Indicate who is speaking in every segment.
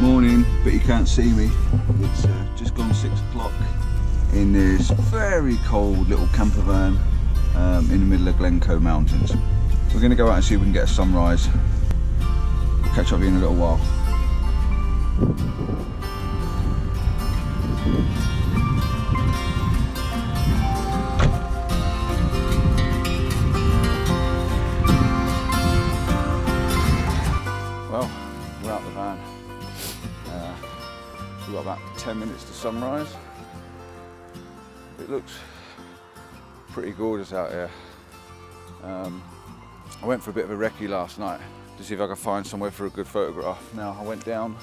Speaker 1: Morning, but you can't see me. It's uh, just gone six o'clock in this very cold little camper van um, in the middle of Glencoe Mountains. We're to go out and see if we can get a sunrise. We'll catch up with you in a little while. 10 minutes to sunrise. It looks pretty gorgeous out here. Um, I went for a bit of a recce last night to see if I could find somewhere for a good photograph. Now I went down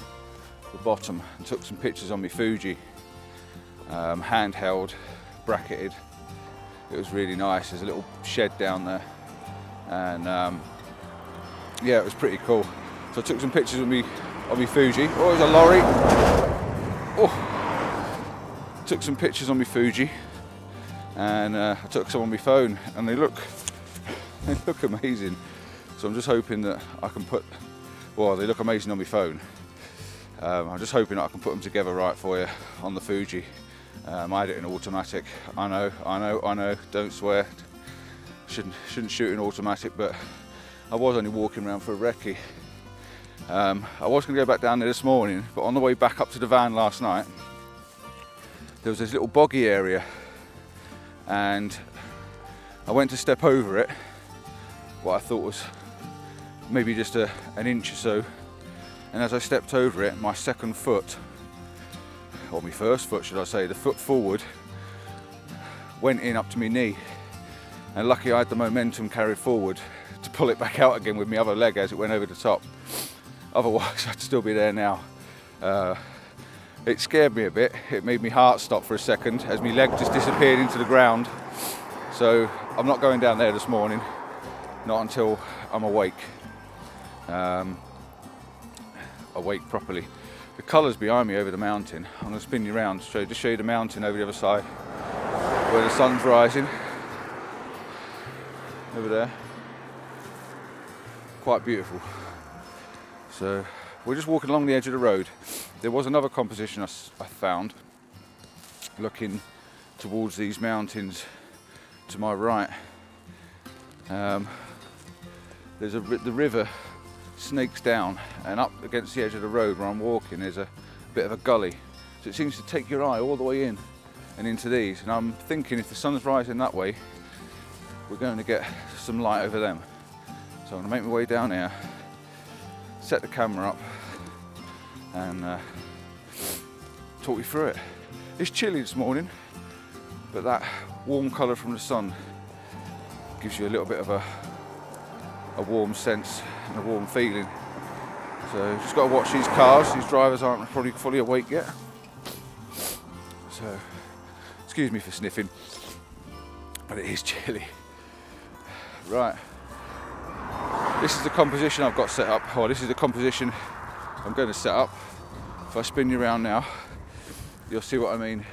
Speaker 1: the bottom and took some pictures on my Fuji, um, handheld, bracketed. It was really nice. There's a little shed down there, and um, yeah, it was pretty cool. So I took some pictures of me on my Fuji. Oh, there's a lorry. Oh, took some pictures on my Fuji, and uh, I took some on my phone, and they look they look amazing. So I'm just hoping that I can put. Well, they look amazing on my phone. Um, I'm just hoping I can put them together right for you on the Fuji. Um, I had it in automatic. I know, I know, I know. Don't swear. Shouldn't shouldn't shoot in automatic, but I was only walking around for a recce. Um, I was going to go back down there this morning, but on the way back up to the van last night, there was this little boggy area, and I went to step over it. What I thought was maybe just a, an inch or so, and as I stepped over it, my second foot, or my first foot, should I say, the foot forward, went in up to my knee, and lucky I had the momentum carried forward to pull it back out again with my other leg as it went over the top. Otherwise, I'd still be there now. Uh, it scared me a bit. It made my heart stop for a second as my leg just disappeared into the ground. So I'm not going down there this morning, not until I'm awake. Um, awake properly. The colours behind me over the mountain. I'm going to spin you around, show, just show you the mountain over the other side, where the sun's rising. Over there. Quite beautiful. So we're just walking along the edge of the road. There was another composition I, I found looking towards these mountains to my right. Um, there's a the river snakes down and up against the edge of the road where I'm walking there's a bit of a gully. So it seems to take your eye all the way in and into these. And I'm thinking if the sun's rising that way, we're going to get some light over them. So I'm gonna make my way down here set the camera up and uh, talk you through it. It's chilly this morning, but that warm colour from the sun gives you a little bit of a, a warm sense and a warm feeling. So just got to watch these cars. These drivers aren't probably fully awake yet. So excuse me for sniffing, but it is chilly. Right. This is the composition I've got set up, or this is the composition I'm going to set up. If I spin you around now, you'll see what I mean.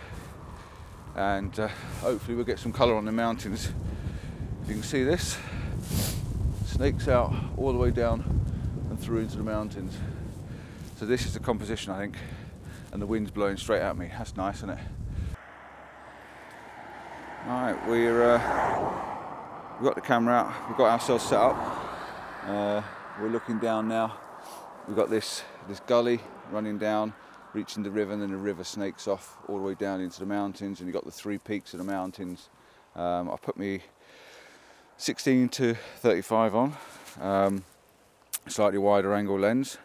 Speaker 1: And uh, hopefully we'll get some colour on the mountains. If you can see this, snakes out all the way down and through into the mountains. So this is the composition I think, and the wind's blowing straight at me. That's nice, isn't it? All right, we're, uh, we've got the camera out, we've got ourselves set up. Uh, we're looking down now. We've got this this gully running down, reaching the river, and then the river snakes off all the way down into the mountains. And you've got the three peaks of the mountains. Um, I put me 16 to 35 on, um, slightly wider angle lens,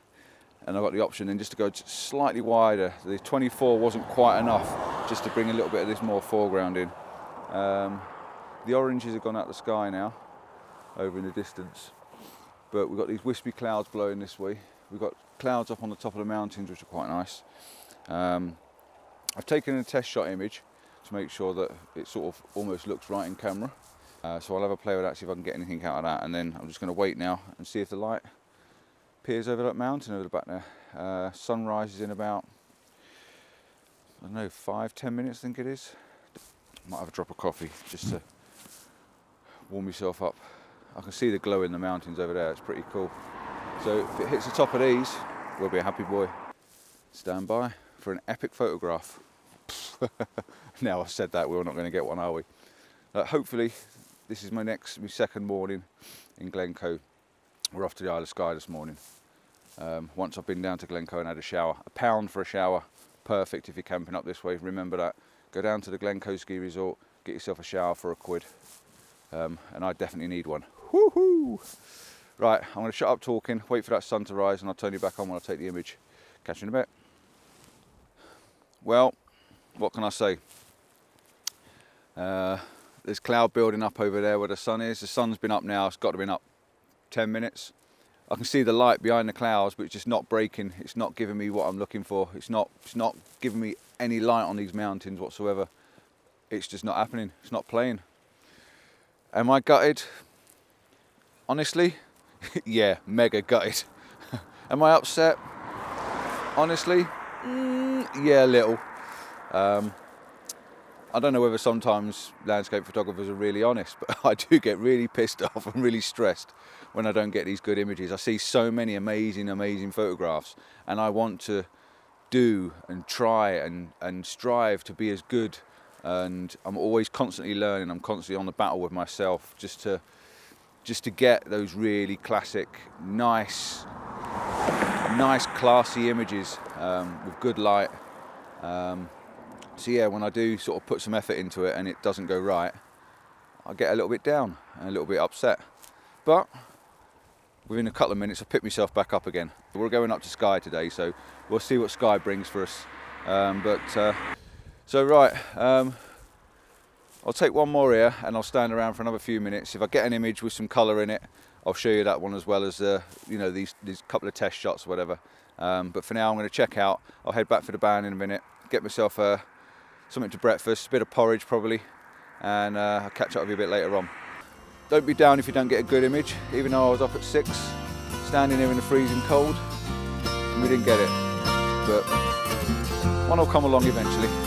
Speaker 1: and I've got the option then just to go slightly wider. The 24 wasn't quite enough, just to bring a little bit of this more foreground in. Um, the oranges have gone out the sky now, over in the distance but we've got these wispy clouds blowing this way. We've got clouds up on the top of the mountains, which are quite nice. Um, I've taken a test shot image to make sure that it sort of almost looks right in camera. Uh, so I'll have a play with that, see if I can get anything out of that, and then I'm just going to wait now and see if the light peers over that mountain over the back there. Uh, sunrise is in about, I don't know, five, ten minutes I think it is. Might have a drop of coffee just to warm myself up. I can see the glow in the mountains over there, it's pretty cool. So if it hits the top of these, we'll be a happy boy. Stand by for an epic photograph. now I've said that, we're not going to get one, are we? Uh, hopefully, this is my next, my second morning in Glencoe. We're off to the Isle of Skye this morning. Um, once I've been down to Glencoe and had a shower, a pound for a shower, perfect if you're camping up this way. Remember that. Go down to the Glencoe Ski Resort, get yourself a shower for a quid. Um, and I definitely need one. Woohoo! Right, I'm going to shut up talking, wait for that sun to rise, and I'll turn you back on when I take the image. Catch you in a bit. Well, what can I say? Uh, there's cloud building up over there where the sun is. The sun's been up now, it's got to be up 10 minutes. I can see the light behind the clouds, but it's just not breaking. It's not giving me what I'm looking for. It's not, it's not giving me any light on these mountains whatsoever. It's just not happening. It's not playing. Am I gutted? Honestly, yeah, mega gutted. Am I upset? Honestly, mm, yeah, a little. Um, I don't know whether sometimes landscape photographers are really honest, but I do get really pissed off and really stressed when I don't get these good images. I see so many amazing, amazing photographs, and I want to do and try and, and strive to be as good. And I'm always constantly learning. I'm constantly on the battle with myself just to just to get those really classic, nice, nice, classy images um, with good light. Um, so yeah, when I do sort of put some effort into it and it doesn't go right, I get a little bit down and a little bit upset. But within a couple of minutes, I pick myself back up again. We're going up to Skye today, so we'll see what Skye brings for us. Um, but uh, so right, um, I'll take one more here and I'll stand around for another few minutes. If I get an image with some colour in it, I'll show you that one as well as uh, you know these these couple of test shots or whatever. Um, but for now, I'm going to check out. I'll head back for the band in a minute, get myself a something to breakfast, a bit of porridge probably, and uh, I'll catch up with you a bit later on. Don't be down if you don't get a good image, even though I was up at six, standing here in the freezing cold, and we didn't get it. But one will come along eventually.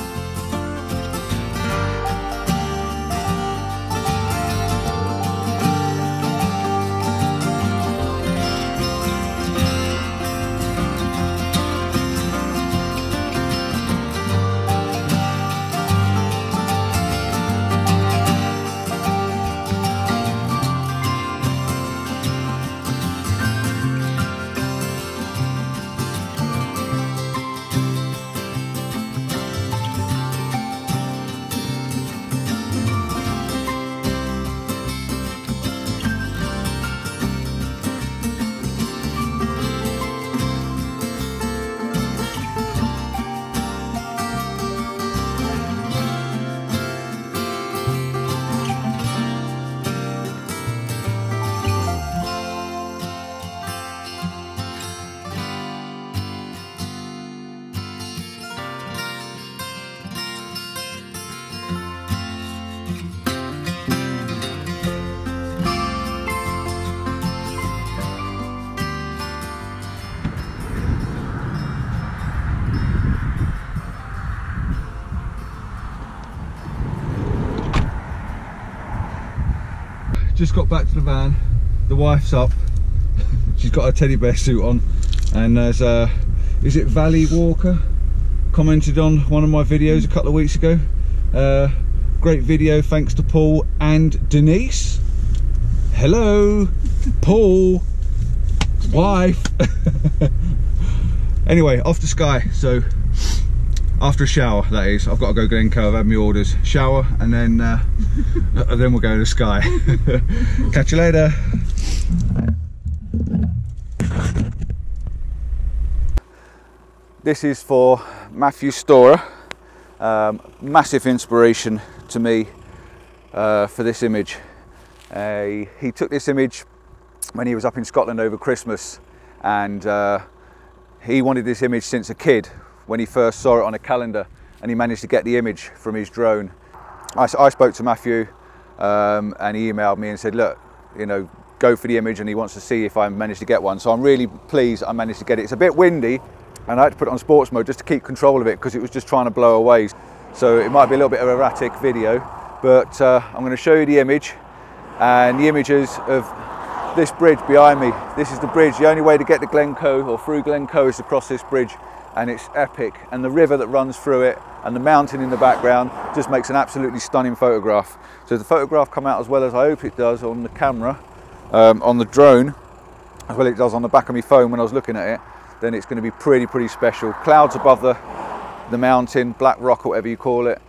Speaker 1: Just got back to the van. The wife's up. She's got her teddy bear suit on. And there's uh is it valley walker? Commented on one of my videos a couple of weeks ago. Uh great video thanks to paul and denise. Hello paul. Wife. Anyway off to Skye. So after a shower that is. I've got to go glencoe i've had my orders. Shower and then uh, then we'll go to Skye. catch you later. This is for matthew storer. Um, massive inspiration to me uh, for this image. Uh, he took this image when he was up in scotland over christmas and uh, he wanted this image since a kid when he first saw it on a calendar and he managed to get the image from his drone. I, I spoke to Matthew um, and he emailed me and said, look, you know, go for the image and he wants to see if I managed to get one. So I'm really pleased I managed to get it. It's a bit windy and I had to put it on sports mode just to keep control of it because it was just trying to blow away. So it might be a little bit of erratic video, but uh, I'm going to show you the image and the images of this bridge behind me. This is the bridge. The only way to get to Glencoe or through Glencoe is to cross this bridge and it's epic. And the river that runs through it and the mountain in the background just makes an absolutely stunning photograph. So the photograph come out as well as I hope it does on the camera, um, on the drone, as well as it does on the back of my phone when I was looking at it, then it's going to be pretty, pretty special. Clouds above the, the mountain, black rock or whatever you call it,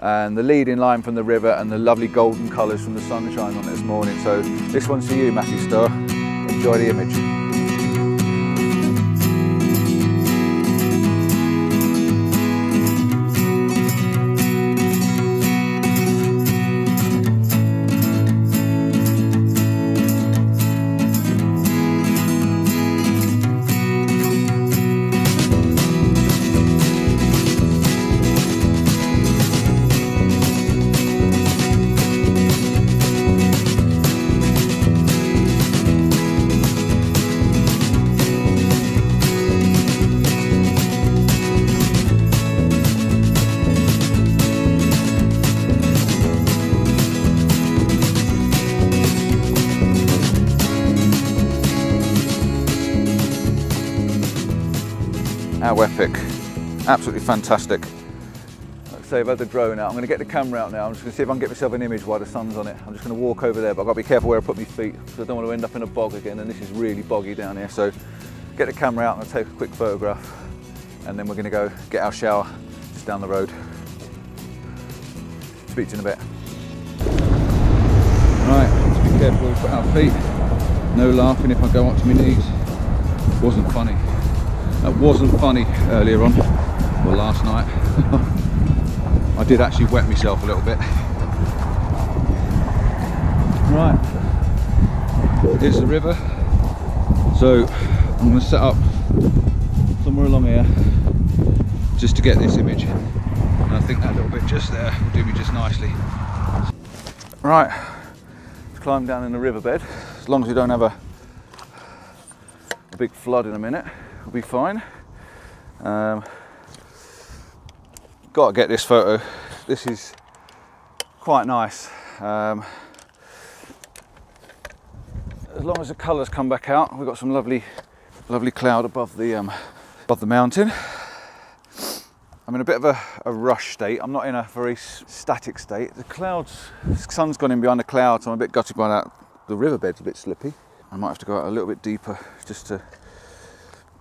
Speaker 1: and the leading line from the river and the lovely golden colours from the sunshine on it this morning. So this one's for you, Matthew Storer. Enjoy the image. How epic. Absolutely fantastic. Like I say, I've had the drone out. I'm going to get the camera out now. I'm just going to see if I can get myself an image while the sun's on it. I'm just going to walk over there, but I've got to be careful where I put my feet because I don't want to end up in a bog again, and this is really boggy down here. So get the camera out and take a quick photograph, and then we're going to go get our shower just down the road. Speak to you in a bit. Right, be careful where we put our feet. No laughing if I go up to my knees. Wasn't funny. That wasn't funny earlier on, or last night. I did actually wet myself a little bit. Right, here's the river. So I'm to set up somewhere along here just to get this image. And I think that little bit just there will do me just nicely. Right, let's climb down in the riverbed. As long as we don't have a, a big flood in a minute will be fine. Um, got to get this photo. This is quite nice. Um, as long as the colours come back out, we've got some lovely, lovely cloud above the um, above the mountain. I'm in a bit of a, a, rush state. I'm not in a very static state. The clouds, the sun's gone in behind the clouds. I'm a bit gutted by that. The riverbed's a bit slippy. I might have to go out a little bit deeper just to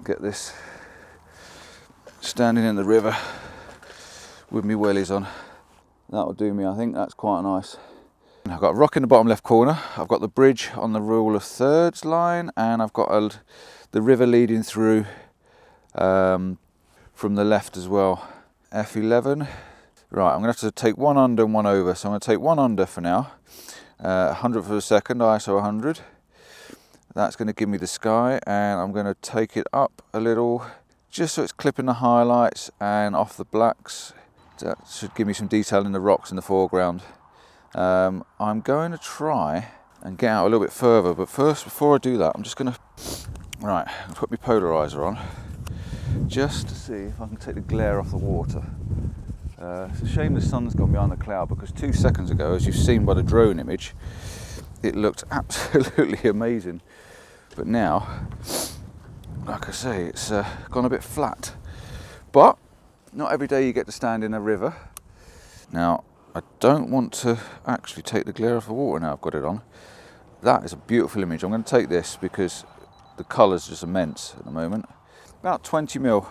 Speaker 1: get this standing in the river with me wellies on. That'll do me, I think that's quite nice. I've got a rock in the bottom left corner, I've got the bridge on the rule of thirds line, and I've got a, the river leading through um, from the left as well. F11. Right, I'm going to have to take one under and one over, so I'm to take one under for now. Uh, 100th of a second, ISO 100. That's going to give me the sky and I'm going to take it up a little just so it's clipping the highlights and off the blacks. That should give me some detail in the rocks in the foreground. Um, I'm going to try and get out a little bit further but first before I do that I'm just going to right put my polarizer on just to see if I can take the glare off the water. Uh, it's a shame the sun's gone behind the cloud because two seconds ago as you've seen by the drone image it looked absolutely amazing. But now, like I say, it's uh, gone a bit flat. But not every day you get to stand in a river. Now, I don't want to actually take the glare off the water now I've got it on. That is a beautiful image. I'm going to take this because the colour's just immense at the moment. About 20 mil.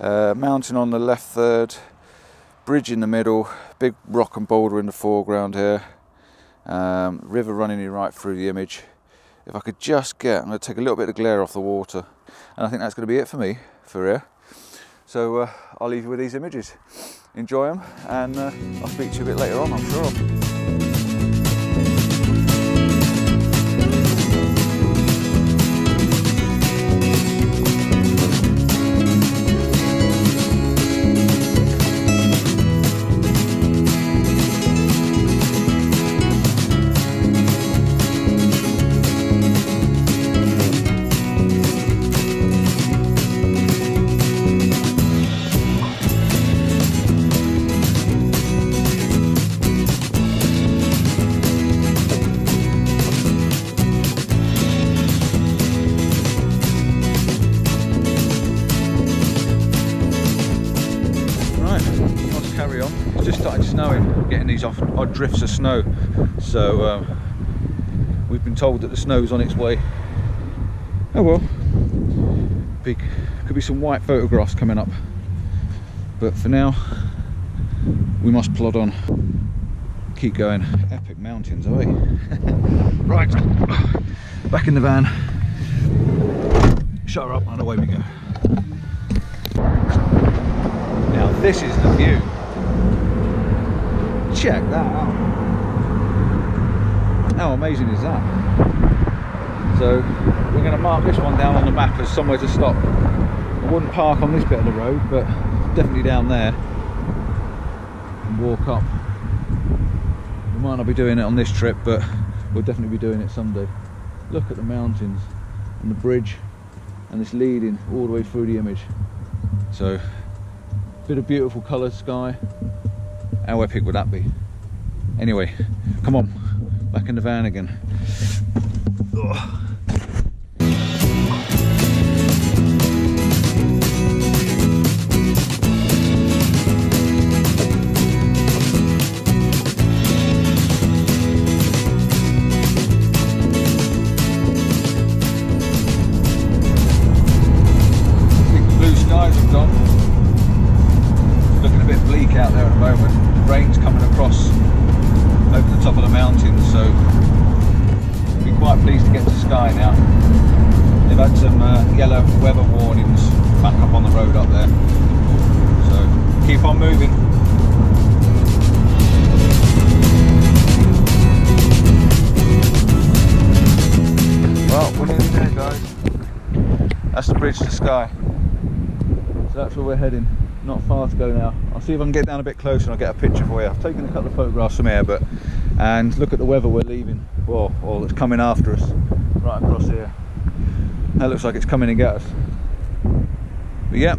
Speaker 1: Uh, mountain on the left third, bridge in the middle, big rock and boulder in the foreground here. Um, river running right through the image. If I could just get, I'm going to take a little bit of glare off the water, and I think that's going to be it for me for here. So uh, I'll leave you with these images. Enjoy them, and uh, I'll speak to you a bit later on, I'm sure. Off, odd drifts of snow. So um, we've been told that the snow's on its way. Oh well, Big, could be some white photographs coming up. But for now, we must plod on. Keep going. Epic mountains, are we? right, back in the van. Shut her up and away we go. Now this is the view. Check that out. How amazing is that? So we're going to mark this one down on the map as somewhere to stop. I wouldn't park on this bit of the road, but definitely down there and walk up. We might not be doing it on this trip, but we'll definitely be doing it someday. Look at the mountains and the bridge and this leading all the way through the image. So, bit of beautiful coloured sky. How epic would that be? Anyway, come on, back in the van again. Ugh. Sky. So that's where we're heading. Not far to go now. I'll see if I can get down a bit closer and I'll get a picture for you. I've taken a couple of photographs from here, but and look at the weather we're leaving. Well, or that's coming after us, right across here. That looks like it's coming to get us. But yeah,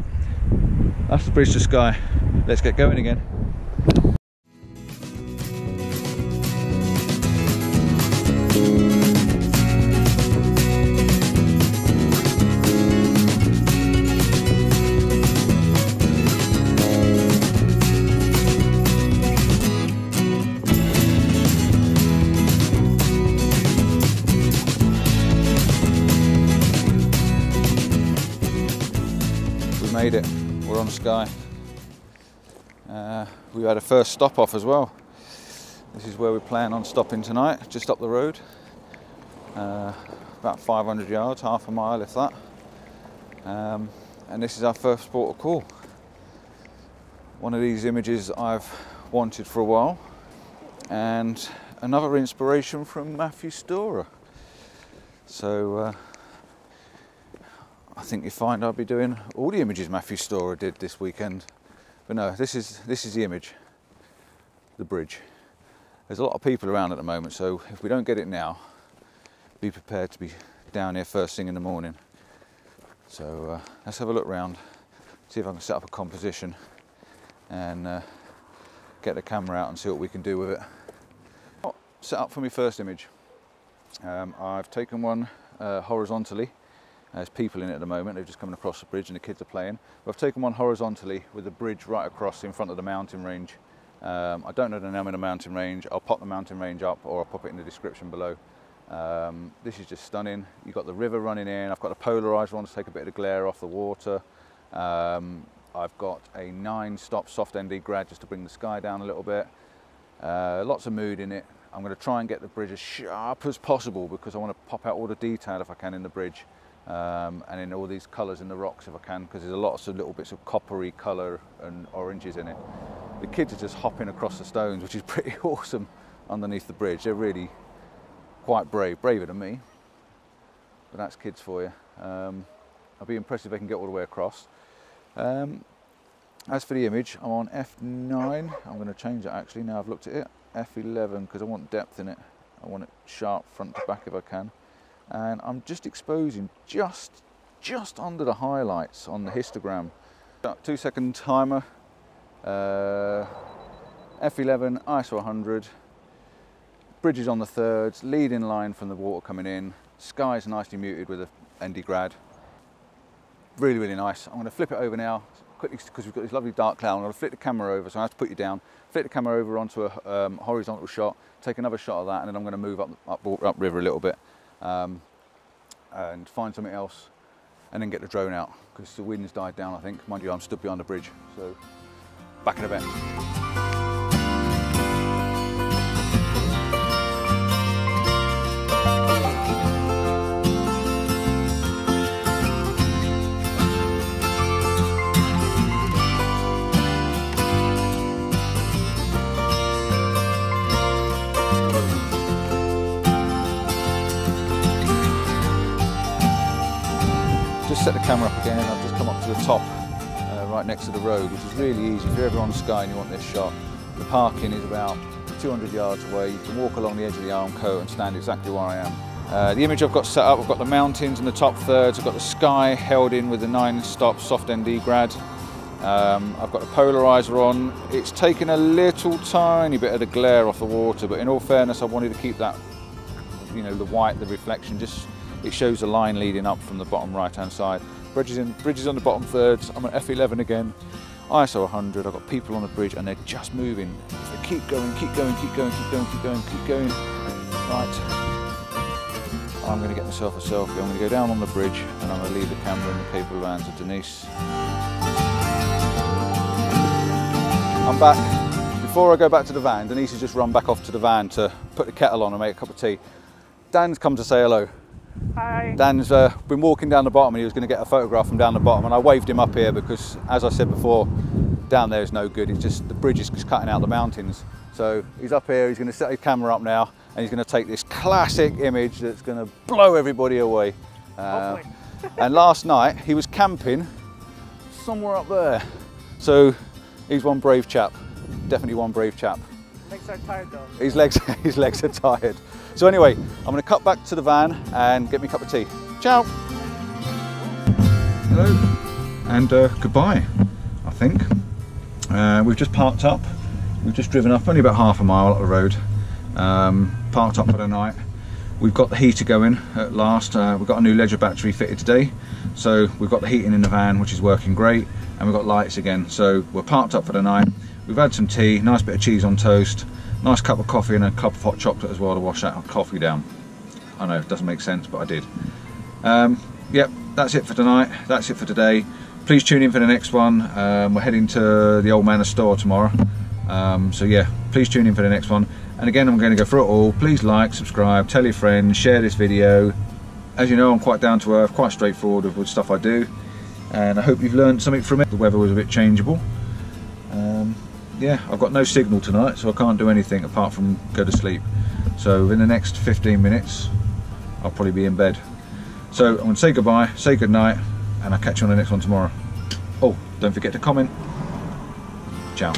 Speaker 1: that's the bridge to Skye. Let's get going again. We had a first stop off as well. This is where we plan on stopping tonight, just up the road. Uh, about 500 yards, half a mile if that. Um, and this is our first port of call. One of these images I've wanted for a while. And another inspiration from Matthew Storer. So uh, I think you find I'll be doing all the images Matthew Storer did this weekend. But no, this is this is the image, the bridge. There's a lot of people around at the moment, so if we don't get it now, be prepared to be down here first thing in the morning. So uh, let's have a look round, see if I can set up a composition and uh, get the camera out and see what we can do with it. Set up for my first image. Um, I've taken one uh, horizontally there's people in it at the moment, they're just coming across the bridge and the kids are playing. But I've taken one horizontally with the bridge right across in front of the mountain range. Um, I don't know the name of the mountain range, I'll pop the mountain range up or I'll pop it in the description below. Um, this is just stunning. You've got the river running in, I've got a polarizer on to take a bit of the glare off the water. Um, I've got a nine stop soft ND grad just to bring the sky down a little bit. Uh, lots of mood in it. I'm going to try and get the bridge as sharp as possible because I want to pop out all the detail if I can in the bridge um, and in all these colours in the rocks if I can because there's lots of little bits of coppery colour and oranges in it. The kids are just hopping across the stones which is pretty awesome underneath the bridge. They're really quite brave, braver than me, but that's kids for you. Um, I'll be impressed if they can get all the way across. Um, as for the image, I'm on F9. I'm going to change it actually now I've looked at it. F11 because I want depth in it. I want it sharp front to back if I can and I'm just exposing just just under the highlights on the histogram. Two second timer, uh, F11, ISO 100, bridges on the thirds, leading line from the water coming in, sky's nicely muted with a ND grad. Really, really nice. I'm going to flip it over now, quickly because we've got this lovely dark cloud. I'm going to flip the camera over, so I have to put you down. Flip the camera over onto a um, horizontal shot. Take another shot of that, and then I'm going to move up up, up river a little bit um, and find something else, and then get the drone out because the wind's died down. I think, mind you, I'm stood behind the bridge, so back in a bit. Set the camera up again. I've just come up to the top, uh, right next to the road, which is really easy. If you're ever on Skye and you want this shot, the parking is about 200 yards away. You can walk along the edge of the Armco and stand exactly where I am. Uh, the image I've got set up, I've got the mountains in the top thirds, I've got the sky held in with the nine stop soft ND grad. Um, I've got the polarizer on. It's taken a little tiny bit of the glare off the water, but in all fairness, I wanted to keep that, you know, the white, the reflection, just it shows a line leading up from the bottom right hand side. Bridges, in, bridges on the bottom thirds, I'm at F11 again, ISO 100, I've got people on the bridge and they're just moving. They keep going, keep going, keep going, keep going, keep going, keep going. Right. I'm going to get myself a selfie. I'm going to go down on the bridge and I'm going to leave the camera in the capable hands of Denise. I'm back. Before I go back to the van, Denise has just run back off to the van to put the kettle on and make a cup of tea. Dan's come to say hello.
Speaker 2: Hi.
Speaker 1: Dan's uh, been walking down the bottom and he was going to get a photograph from down the bottom and I waved him up here because as I said before down there is no good. It's just the bridge is just cutting out the mountains. So he's up here he's going to set his camera up now and he's going to take this classic image that's going to blow everybody away. Uh, and last night he was camping somewhere up there. So he's one brave chap. Definitely one brave chap.
Speaker 2: Legs are tired though.
Speaker 1: his legs his legs are tired so anyway, I'm going to cut back to the van and get me a cup of tea. Ciao. Hello and uh, goodbye, I think. Uh, we've just parked up. We've just driven up only about half a mile up the road. Um, parked up for the night. We've got the heater going at last. Uh, we've got a new leisure battery fitted today. So we've got the heating in the van, which is working great. And we've got lights again. So we're parked up for the night. We've had some tea, nice bit of cheese on toast. Nice cup of coffee and a cup of hot chocolate as well to wash that coffee down. I know it doesn't make sense, but I did. Um, yep, that's it for tonight. That's it for today. Please tune in for the next one. Um, we're heading to the Old Man of Storr tomorrow. Um, so yeah, please tune in for the next one. And again, I'm going to go through it all. Please like, subscribe, tell your friends, share this video. As you know, I'm quite down to earth, quite straightforward with stuff I do. And I hope you've learned something from it. The weather was a bit changeable. Yeah, I've got no signal tonight, so I can't do anything apart from go to sleep. So in the next 15 minutes, I'll probably be in bed. So I'm to say goodbye, say goodnight, and I'll catch you on the next one tomorrow. Oh, don't forget to comment. Ciao.